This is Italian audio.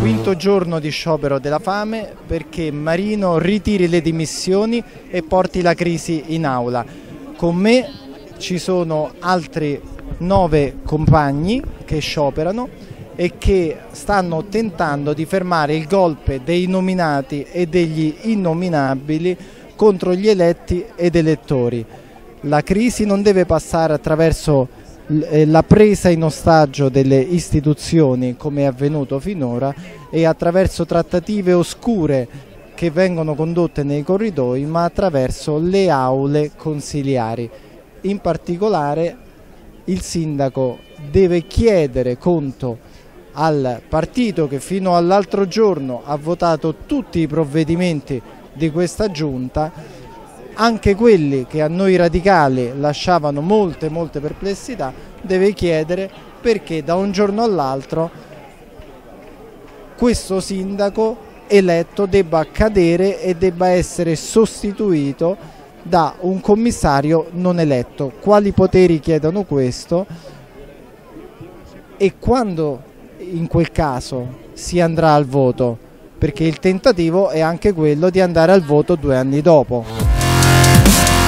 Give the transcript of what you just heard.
quinto giorno di sciopero della fame perché Marino ritiri le dimissioni e porti la crisi in aula. Con me ci sono altri nove compagni che scioperano e che stanno tentando di fermare il golpe dei nominati e degli innominabili contro gli eletti ed elettori. La crisi non deve passare attraverso la presa in ostaggio delle istituzioni come è avvenuto finora e attraverso trattative oscure che vengono condotte nei corridoi ma attraverso le aule consiliari. In particolare il sindaco deve chiedere conto al partito che fino all'altro giorno ha votato tutti i provvedimenti di questa giunta anche quelli che a noi radicali lasciavano molte molte perplessità deve chiedere perché da un giorno all'altro questo sindaco eletto debba cadere e debba essere sostituito da un commissario non eletto. Quali poteri chiedono questo e quando in quel caso si andrà al voto? Perché il tentativo è anche quello di andare al voto due anni dopo. Podcast.